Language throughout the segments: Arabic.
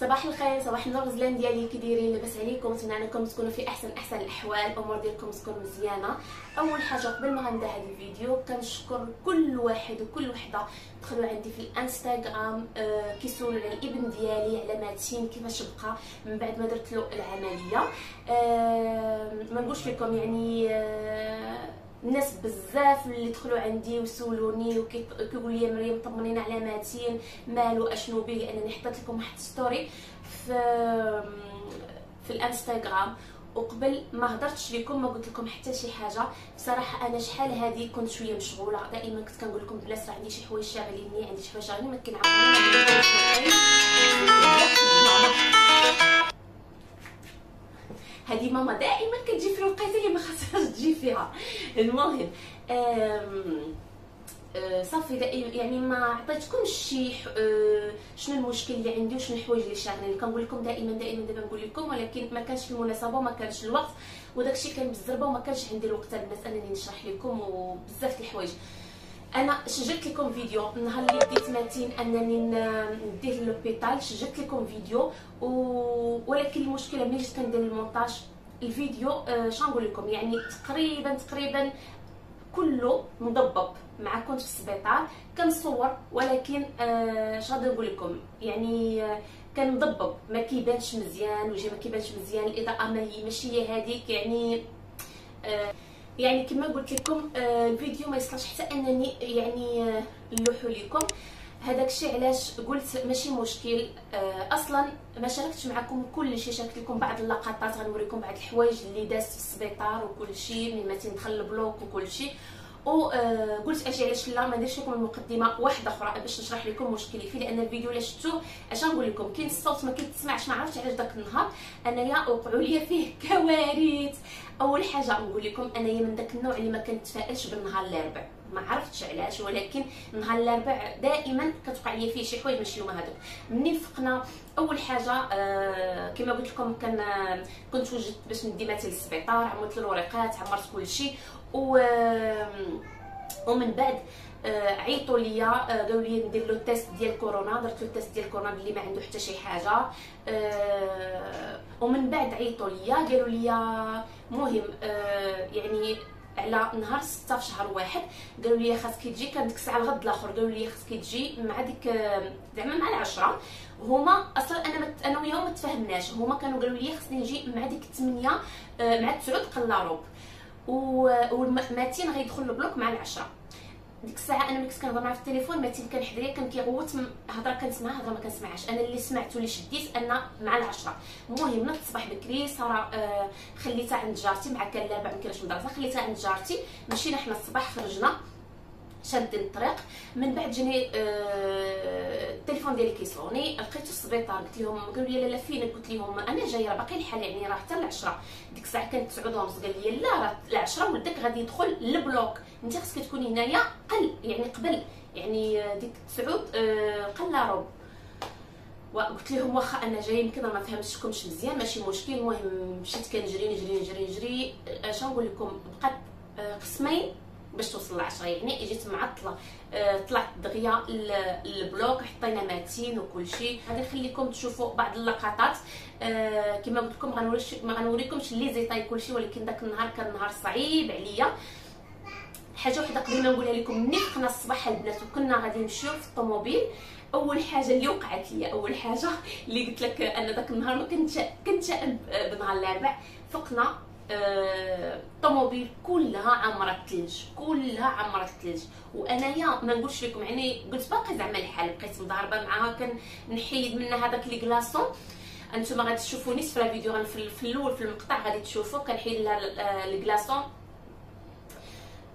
صباح الخير صباح النور غزلان ديالي كي دايرين لاباس عليكم نتمنى انكم تكونوا في أحسن أحسن الأحوال. الأمور ديالكم تكون مزيانة. أول حاجة قبل ما غنبدأ هذا الفيديو كنشكر كل واحد وكل وحدة دخلوا عندي في الإنستغرام آه كيسولوا على الإبن ديالي على ماتين كيفاش بقى من بعد ما درت له العملية. آه ما نقولش لكم يعني آه الناس بزاف اللي دخلوا عندي وسولوني وكيقولوا لي مريم طمنينا على ماتين مالو أشنو به؟ لانني حطيت لكم واحد ستوري في في الانستغرام. وقبل ما هضرتش لكم ما قلت لكم حتى شي حاجة. بصراحة أنا شحال هذه كنت شوية مشغولة. دائما كنت كنقول لكم بلاصة عندي شي حوايج شاغليني عندي شي حوايج شاغليني ما كنعرفش هذه ماما دائما كتجي في الوقيتة اللي ما خاصهاش تجي فيها. المهم أه صافي يعني ما عطيتكمش شي أه شنو المشكل اللي عندي وشنو الحوايج اللي شاغلين. كنقول لكم دائما دائما دابا نقول لكم ولكن ما كانش المناسبة وما كانش الوقت وداكشي كان بالزربة وما كانش عندي الوقت الناس أنني نشرح لكم وبزاف الحوايج. أنا سجلت لكم فيديو النهار اللي ديت ماتين أنني نديه l'hôpital سجلت لكم فيديو و... ولكن المشكلة ملي جيت كندير المونتاج الفيديو آه نقول لكم؟ يعني تقريبا تقريبا كله مضبب مع كنت في السبيطار كنصور ولكن آه غادي نقول لكم؟ يعني آه كان مضبب ما كيبانش مزيان وجهي ما كيبانش مزيان الإضاءة ما هي ماشي هي هذيك يعني آه يعني كما قلت لكم آه الفيديو ما يصلحش حتى أنني يعني آه نلوحو لكم. هذاك الشيء علاش قلت ماشي مشكل. آه أصلا ما شاركتش معكم كل شيء شاركت لكم بعض اللقطات غنوريكم بعض الحوايج اللي دازت في السبيطار وكل شيء من ما تندخل البلوك وكل شيء وقلت أجي علاش لا ما نديرش لكم المقدمة واحدة أخرى باش نشرح لكم مشكلي فيه لأن الفيديو اللي شفتو أش نقول لكم؟ كاين الصوت ما كيتسمعش ما عرفتش علاش داك النهار. أنايا وقعوا لي فيه كوارث. أول حاجة نقول لكم أنايا من داك النوع اللي ما كنتفائلش بالنهار الأربع. ما عرفتش علاش ولكن نهار الأربع دائما كتوقع لي فيه شي حوايج ماشي هما هذوك منين فقنا؟ أول حاجة آه كما قلت لكم كان كنت وجدت باش ندي مثلا للسبيطار عملت الورقات عمرت كل شيء و ومن بعد آه عيطوا ليا آه قالوا لي ندير له test ديال كورونا. درت له test ديال كورونا بلي ما عنده حتى شي حاجة. آه ومن بعد عيطوا ليا قالوا لي مهم آه يعني على نهار 6 في شهر واحد قالوا لي خاصك تجي كان ديك الساعة الغد الآخر. قالوا لي خاصك تجي مع ديك زعما مع العشرة. هما أصلا أنا مت... أنا وياهم ما تفاهمناش. هما كانوا قالوا لي خصني نجي مع ديك 8 مع 9 قلاروب وماتين غيدخل البلوك مع العشرة. ديك الساعة أنا ملي كنت كنهضر معاه في التليفون ماتين كان حدايا كان كيغوت هضرة كنسمع هضرة ما كنسمعهاش أنا اللي سمعت واللي شديت أن مع العشرة. المهم نضت الصباح بكري ساره آه خليتها عند جارتي مع كان لابا ما كاينش مدرسة خليتها عند جارتي. مشينا حنا الصباح خرجنا. شادين الطريق. من بعد جاني آه التليفون ديالي كيصوني لقيتو السبيطار قلت لهم قالوا لي لا فينك؟ قلت لهم أنا جاية راه باقي الحال يعني راه حتى العشرة. ديك الساعة كانت 9 ونص قال لي لا راه العشرة ولدك غادي يدخل لل bloc أنت خاصك تكوني هنايا قل يعني قبل يعني ديك 9 آه قل روب وقلت لهم واخا أنا جاي يمكن ما فهمتكمش مزيان ماشي مشكل المهم مشيت كنجري نجري نجري نجري اش نقول لكم؟ بقات قسمين. باش توصل لعشرة يعني جيت معطله آه طلعت دغيا للبلوك حطينا ماتين وكل شيء غادي نخليكم تشوفوا بعض اللقطات. آه كما قلت لكم ما غنوريكمش لي زيتاي كل شيء ولكن داك النهار كان نهار صعيب عليا. حاجة وحدة قبل ما نقولها لكم. ملي فقنا الصباح البنات وكنا غادي نمشيو في الطوموبيل أول حاجة اللي وقعت لي أول حاجة اللي قلت لك أنا داك النهار ما كنتش كنت بنهار الأربع. فقنا الطوموبيل آه كلها عمرت الثلج كلها عمرت الثلج وأنايا ما نقولش لكم يعني قلت باقي زعما الحال بقيت مضاربة معاها كنحيد منها هذاك لي كلاصون أنتم غادي تشوفوني في الفيديو في الأول في المقطع غادي تشوفوا كنحيد لها الكلاصون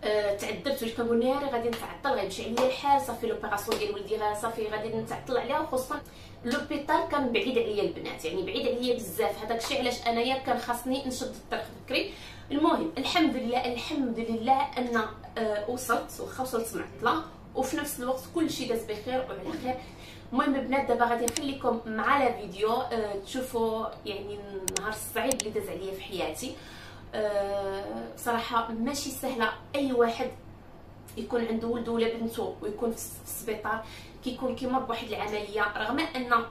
أه تعذبت وليت كنقول ناري غادي نتعطل غيمشي عليا الحال صافي l'opération ديال ولدي صافي غادي نتعطل عليها وخصوصا l'hôpital كان بعيد عليا البنات يعني بعيد عليا بزاف. هذاك الشيء علاش أنايا كان خاصني نشد الطريق بكري. المهم الحمد لله الحمد لله أن أه وصلت واخا وصلت معطله وفي نفس الوقت كل شيء داز بخير وعلى خير. المهم البنات دابا غادي نخليكم مع la vidéo أه تشوفوا يعني النهار الصعيب اللي داز عليا في حياتي. أه صراحة ماشي سهلة. أي واحد يكون عنده ولده ولا بنته ويكون في السبيطار كيكون كيمر بواحد العملية رغم أن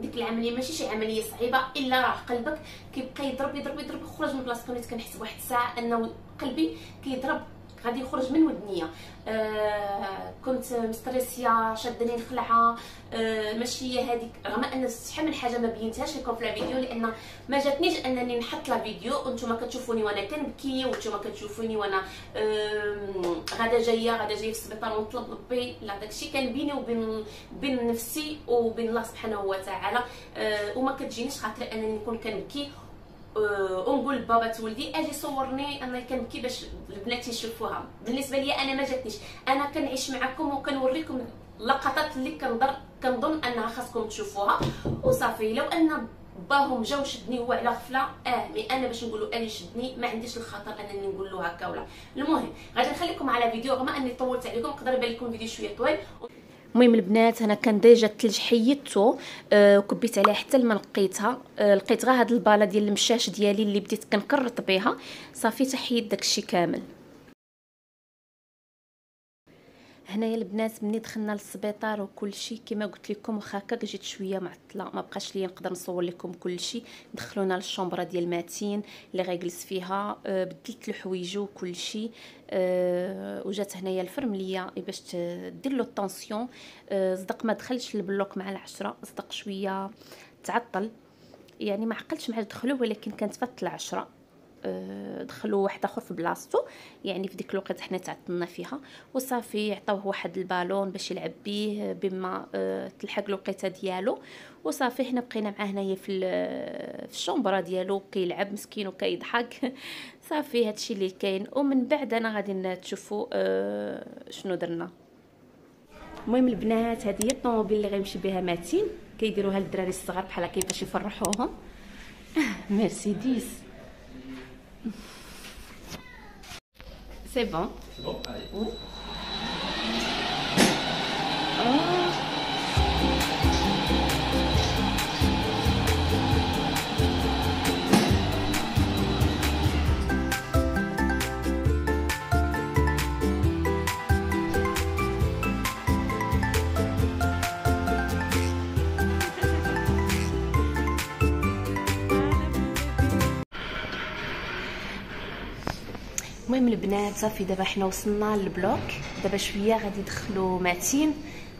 ديك العملية ماشي شي عملية صعيبة إلا راه قلبك كيبقى يضرب يضرب يضرب خرج من بلاصه كنت كنحس بواحد الساعة أنه قلبي كيضرب. غادي يخرج من ودنيا. آه كنت مستريسيه شادني الخلعة. آه ماشي هي هذيك رغم أن شحال من حاجة ما بينتهاش لكم في الفيديو لأن ما جاتنيش أنني نحط لا فيديو وأنتم كتشوفوني وأنا كنبكي وأنتم كتشوفوني وأنا غادا جاية غادا جاية في السبيطار ونطلب ربي. لا داكشي كان بيني وبين بين نفسي وبين الله سبحانه وتعالى. آه وما كتجينيش خاطر أنني نكون كنبكي. ونقول لبابا تولدي. أجي صورني أنا كنبكي باش البنات يشوفوها. بالنسبة لي أنا ما جاتنيش. أنا كنعيش معكم وكنوريكم اللقطات اللي كنظر كنظن أنها خاصكم تشوفوها. وصافي لو أن باهم جاو شدني هو على غفلة آه mais أنا باش نقولوا أني شدني ما عنديش الخطر أنني نقول له هكا ولا. المهم غادي نخليكم على فيديو رغم أني طولت عليكم يقدر يبان لكم فيديو شوية طويل. المهم البنات أنا كان déjà الثلج حيدته آه وكبيت عليها حتى لما لقيتها. آه لقيت غير هاد الباله ديال المشاش ديالي اللي بديت كنكرط بها صافي تحيد داكشي كامل. هنايا البنات ملي دخلنا للسبيطار وكل شيء كما قلت لكم واخا هكاك جيت شوية معطله ما بقاش ليا نقدر نصور لكم كل شيء دخلونا للشومبره ديال ماتين اللي غيجلس فيها أه بدلت له وكل شيء أه وجات هنايا الفرمليه باش دير له الطونسيون أه صدق ما دخلش البلوك مع العشرة صدق شوية تعطل. يعني ما عقلتش مع دخلو ولكن كانت فات العشرة. آه، دخلوا واحد آخر في بلاصتو. يعني في ديك الوقت حنا تعطلنا فيها. وصافي عطاوه واحد البالون باش يلعب به بما آه، تلحق الوقيته ديالو. وصافي حنا بقينا معاه هنايا في في الشومبرا ديالو كيلعب مسكين وكيضحك. صافي هادشي اللي كاين. ومن بعد أنا غادي تشوفوا آه، شنو درنا. المهم البنات هذه هي الطوموبيل اللي غيمشي بها ماتين. كيديروها للدراري الصغار بحال هكا باش يفرحوهم. مرسيدس C'est bon. C'est bon Allez. Oui. المهم البنات صافي دابا حنا وصلنا للبلوك دابا شويه غادي يدخلوا ماتين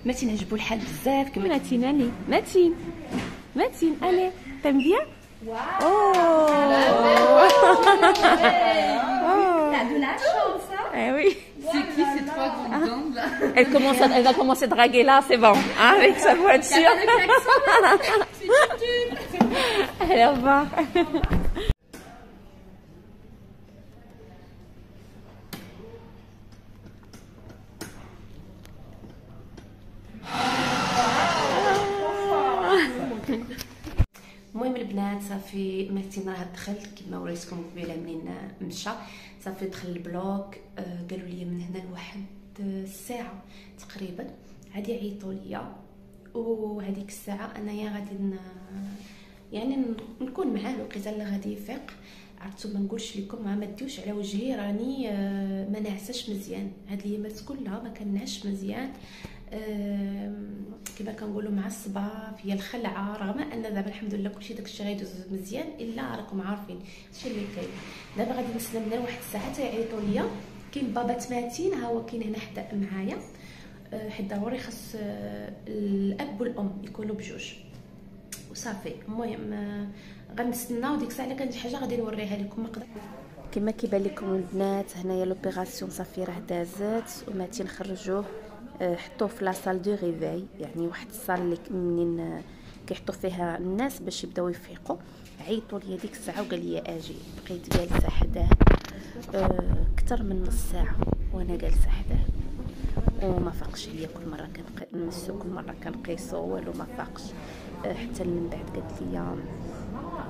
ماتين عجبو الحال بزاف كما ماتين الي ماتين ماتين الي تم بيان واو T'as de la chance, hein Eh oui. C'est qui ces trois grandes jambes là Elle commence à, elle va commencer à draguer là, c'est bon. Hein, avec sa voiture. Allez, au البنات صافي ماتين راه دخل كما وريتكم قبيلة منين مشى. صافي دخل البلوك آه قالوا لي من هنا لواحد الساعة تقريبا. عادي عيطوا ليا. وهذيك الساعة أنايا غادي. يعني نكون معاه الوقيته اللي غادي يفيق. عرفتو ما نقولش لكم ما ديوش على وجهي راني آه ما نعساش مزيان. هاد الايامات كلها ما كنعش مزيان. كما كنقولوا معصبه فيا الخلعة رغم أن دابا الحمد لله كلشي داكشي غيدوز مزيان إلا راكم عارفين هادشي اللي كاين. دابا غادي نستنى واحد الساعة تيعيطوا ليا. كاين بابا تماتين ها هو كاين هنا حدا معايا. أه، حيت ضروري خاص أه، الأب والأم يكونوا بجوج. وصافي. المهم أه، غنستناو ديك الساعة إلا كانت شي حاجة غادي نوريها لكم. ما كما كيبان لكم البنات هنايا l'opération صافي راه دازت وماتين خرجوه حطوه في la salle de réveil يعني واحد ال salle اللي منين كيحطوا فيها الناس باش يبداو يفيقوا عيطوا لي ديك الساعة وقال لي آجي. بقيت جالسة حداه أكثر من نص ساعة وأنا جالسة حداه وما فاقش ليا كل مرة كنمسو كل مرة كنقيسو والو ما فاقش. حتى من بعد قالت لي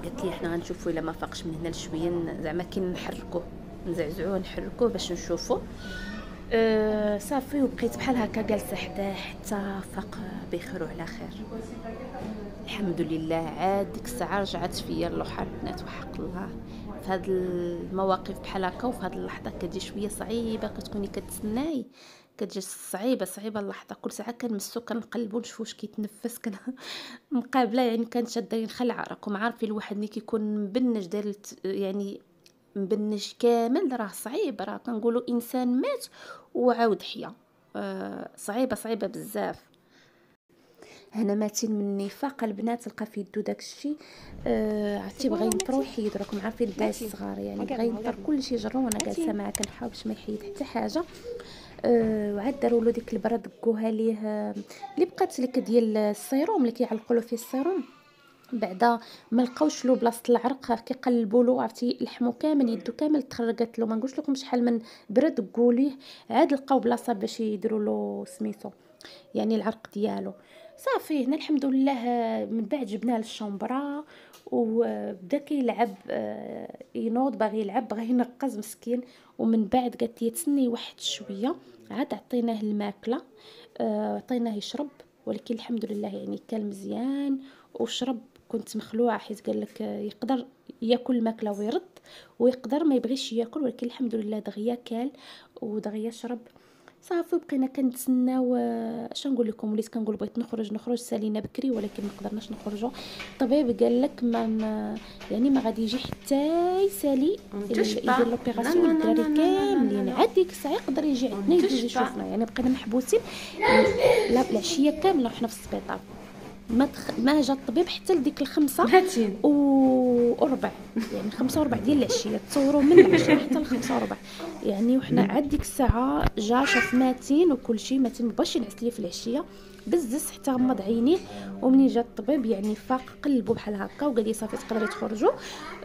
قالت لي حنا غنشوفوا إلا ما فاقش من هنا لشوية زعما كي نحركوه نزعزعوه نحركوه باش نشوفوا أه صافي وبقيت بحال هكا جالسة حداه حتى فاق بخير وعلى خير. الحمد لله عاد ديك الساعة رجعت فيا اللوحه البنات وحق الله. في هاد المواقف بحال هكا وفي هاد اللحظة كتجي شوية صعيبة كتكوني كتسناي كتجي صعيبة صعيبة اللحظة. كل ساعة كنمسو كنقلبو نشوفو واش كيتنفس كن مقابلة يعني كانت شادة الخلعه راكم عارفين الواحد ملي كيكون مبنج داير يعني مبنج كامل راه صعيب راه كنقولوا إنسان مات وعاود حيا. آه صعيبة صعيبة بزاف. هنا ماتين من النفاق البنات تلقى في يدو داكشي آه عرفتي بغا ينطرو يحيد راكم عارفين البنات الصغار يعني بغا ينطر كلشي يجرو وأنا جالسة معاه كنحاول باش ما يحيد حتى حاجة. أه وعاد داروا له ديك البره دقوها ليه. اللي بقات لك ديال السيروم اللي كيعلقوا له فيه السيروم. بعدا ما لقاوش له بلاصة العرق كيقلبوا له عرفتي لحمو كامل يدو كامل تخرجت له. ما نقولش لكم شحال من برد قوليه عاد لقاو بلاصة باش يديروا له سميتو يعني العرق ديالو. صافي هنا الحمد لله من بعد جبناه للشومبرا وبدا كيلعب آه، ينوض باغي يلعب باغي ينقز مسكين. ومن بعد قالت لي تسني واحد شوية عاد عطيناه الماكلة آه، عطيناه يشرب. ولكن الحمد لله يعني كان مزيان وشرب كنت مخلوعة حيت قال لك يقدر ياكل الماكله ويرد ويقدر ما يبغيش ياكل ولكن الحمد لله دغيا كال ودغيا شرب. صافي بقينا كنتسناو اش نقول لكم؟ وليت كنقول بغيت نخرج نخرج سالينا بكري ولكن ما قدرناش نخرجوا الطبيب قال لك ما, ما يعني ما غادي يجي حتى يسالي يدير لوبيراسيون الدراري كاملين. عاد ديك الساعة يقدر يجي عندنا يجي يشوفنا. يعني بقينا محبوسين. لا العشيه كامله رحنا في السبيطار. ما تخ... ما جا الطبيب حتى لديك الخمسة هاتين. و... وربع. يعني خمسة وربع ديال العشية. تصوروا من العشرة حتى الخمسة وربع. يعني وحنا عاد ديك الساعة جا شاف ماتين وكل شيء ماتين مبغاش ينعس ليا في العشية. بزز حتى غمض عينيه ومني جا الطبيب يعني فاق قلبو بحال هكا وقال لي صافي تقدري تخرجوا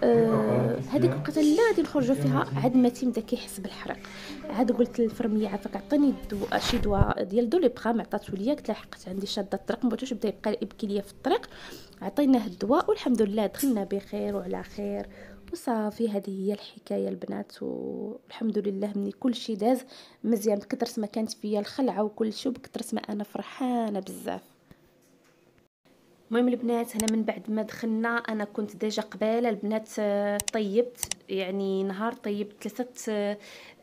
آه هذيك الوقت لا غادي نخرجوا فيها. عاد ماتين بدا كيحس بالحرق. عاد قلت للفرميه عافاك عطيني دواء شي دواء ديال دولي بخام عطاتو ليا. قلت لها حقت عندي شادة الطريق ما بغيتوش بدا يبقى يبكي ليا في الطريق. عطيناه الدواء والحمد لله دخلنا بخير وعلى خير. وصافي هذه هي الحكاية البنات والحمد لله مني كل شيء داز. مزيان بكثرت ما كانت فيا الخلعة وكل شيء وبكثرت ما أنا فرحانة بزاف. المهم البنات هنا من بعد ما دخلنا أنا كنت ديجا قباله البنات آه، طيبت يعني نهار طيبت ثلاثة آه،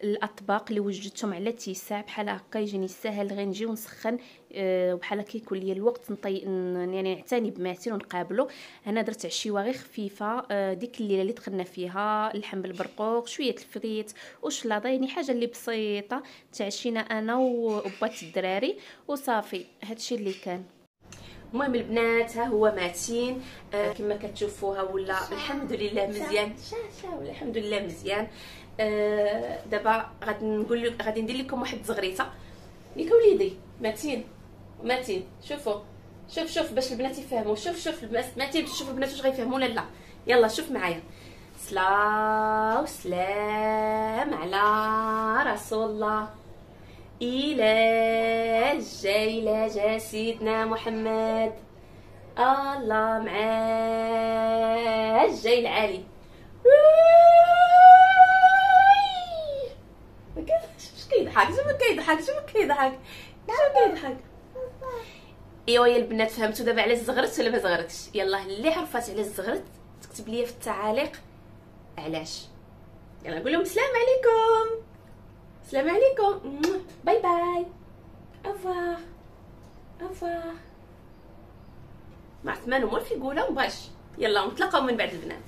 الأطباق اللي وجدتهم على تيساع بحال هكا يجيني ساهل غير نجي ونسخن أه وبحال كيكون لي الوقت نطي يعني نعتني بماتين ونقابلو. أنا درت عشيوه غير خفيفة أه ديك الليلة اللي دخلنا فيها اللحم بالبرقوق شوية الفريت وشلاضة يعني حاجة اللي بسيطة. تعشينا أنا وبات الدراري. وصافي هادشي اللي كان. المهم البنات ها هو ماتين. آه كما كتشوفوها ولا الحمد لله مزيان. شا شا ولا. الحمد لله مزيان. آه دابا غادي نقول لك غادي ندير لكم واحد الزغريته ياك وليدي ماتين. ماتين شوفوا. شوف شوف باش البنات يفهموا. شوف شوف ماتين باش تشوفوا البنات واش غيفهموا ولا لا. يلا شوف معايا. صلاة وسلام على رسول الله. إلى إلى جا سيدنا محمد. الله معاه الجاي العالي. كيضحك شوف كيضحك شوف كيضحك شوف كيضحك إيوا يا البنات فهمتوا دابا علاش زغرت ولا ما زغرتش؟ يلا اللي عرفات علاش زغرت تكتب لي في التعاليق علاش. يلا نقول لهم السلام عليكم. السلام عليكم. bye bye au revoir au revoir مع ثمان امور في قوله وباش يلا نتلاقاو من بعد البنات.